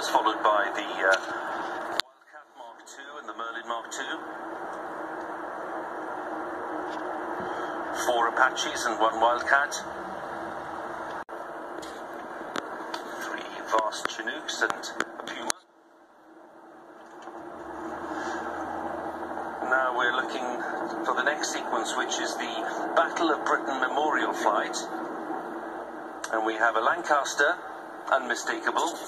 Masters, followed by the uh, Wildcat Mark II and the Merlin Mark II. Four Apaches and one Wildcat. Three Vast Chinooks and a Puma. Now we're looking for the next sequence, which is the Battle of Britain Memorial Flight. And we have a Lancaster, unmistakable.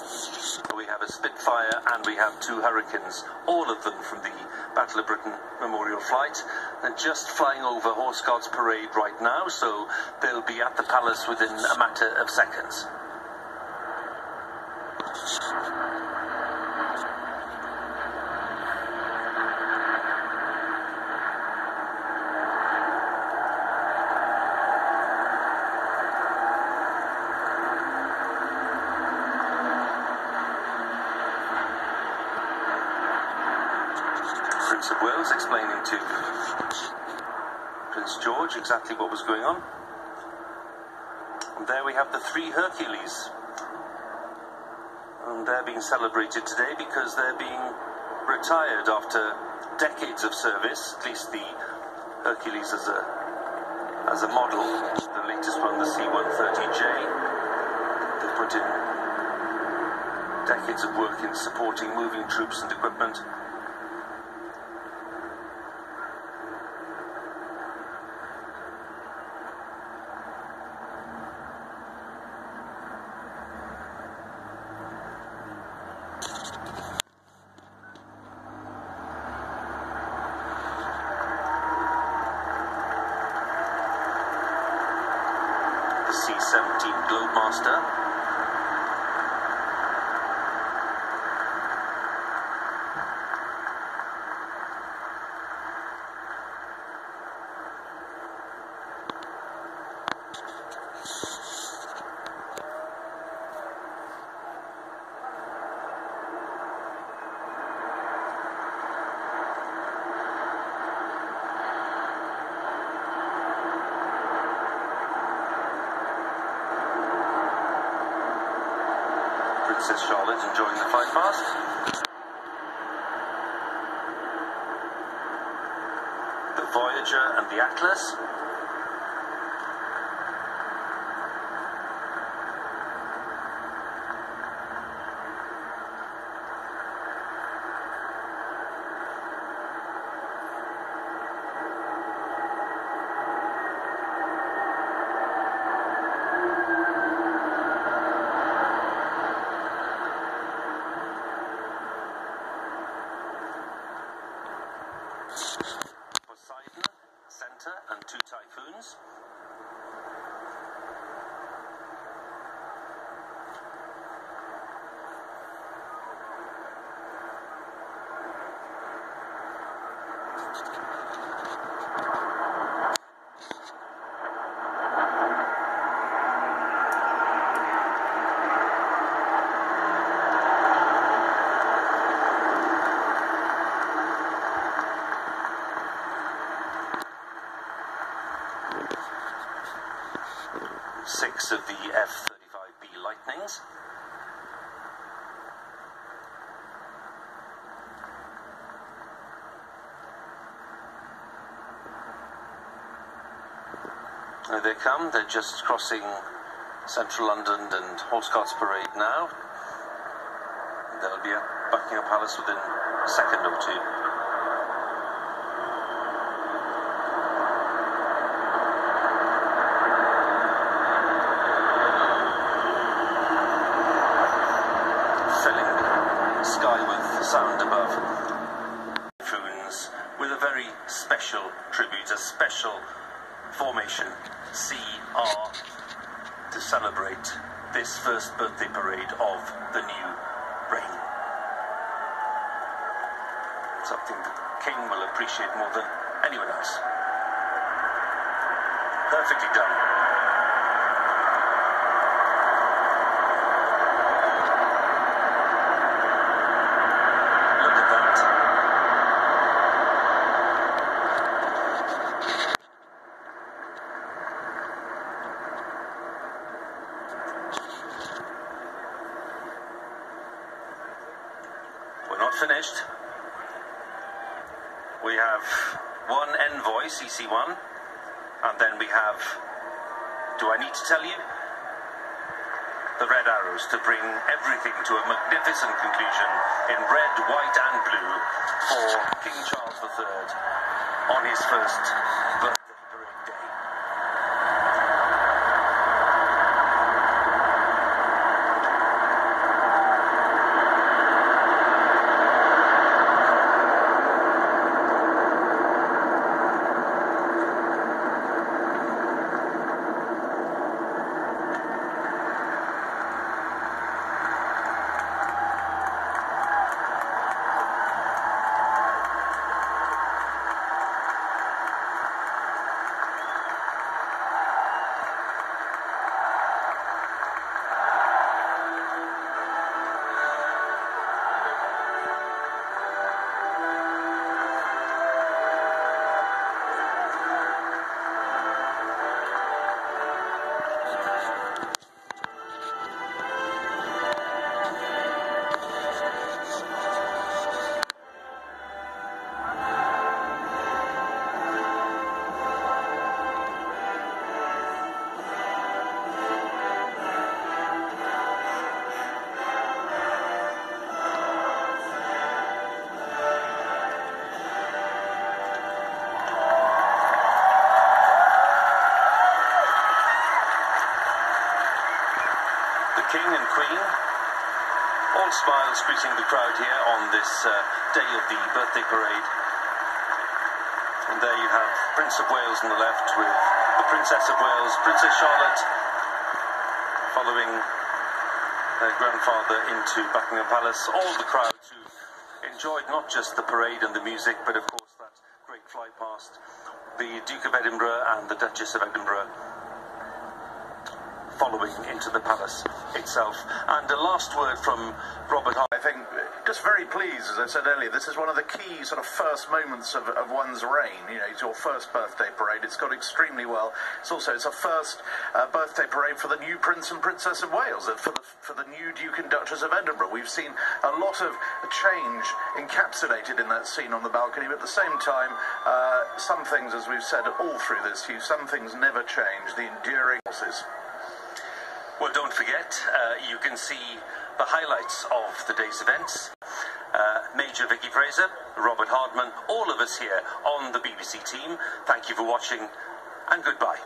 We have a Spitfire and we have two Hurricanes, all of them from the Battle of Britain Memorial Flight. They're just flying over Horse Guards Parade right now, so they'll be at the palace within a matter of seconds. Prince of Wales explaining to Prince George exactly what was going on. And there we have the three Hercules. And they're being celebrated today because they're being retired after decades of service, at least the Hercules as a as a model, the latest one, the C-130J. They put in decades of work in supporting moving troops and equipment. The C-17 Globemaster. Princess Charlotte enjoying the flight past. The Voyager and the Atlas. Poseidon, Center, and two Typhoons. Of the F-35B Lightnings. There they come. They're just crossing central London and Horse Guards Parade now. They'll be at Buckingham Palace within a second or two. filling the sky with sound above. Typhoons with a very special tribute, a special formation, CR, to celebrate this first birthday parade of the new reign. Something that the King will appreciate more than anyone else. Perfectly done. Finished. We have one envoy, CC1, and then we have, do I need to tell you? The red arrows to bring everything to a magnificent conclusion in red, white, and blue for King Charles III on his first birthday the King and Queen, all smiles greeting the crowd here on this uh, day of the birthday parade. And there you have Prince of Wales on the left with the Princess of Wales, Princess Charlotte, following their grandfather into Buckingham Palace. All the crowds who enjoyed not just the parade and the music, but of course that great fly past the Duke of Edinburgh and the Duchess of Edinburgh following into the palace itself. And a last word from Robert. I think just very pleased, as I said earlier, this is one of the key sort of first moments of, of one's reign. You know, it's your first birthday parade. It's gone extremely well. It's also it's a first uh, birthday parade for the new Prince and Princess of Wales, for the for the new Duke and Duchess of Edinburgh. We've seen a lot of change encapsulated in that scene on the balcony, but at the same time, uh, some things, as we've said all through this, Huw, some things never change. The enduring forces. Well, don't forget, uh, you can see the highlights of the day's events. Uh, Major Vicky Fraser, Robert Hardman, all of us here on the BBC team. Thank you for watching and goodbye.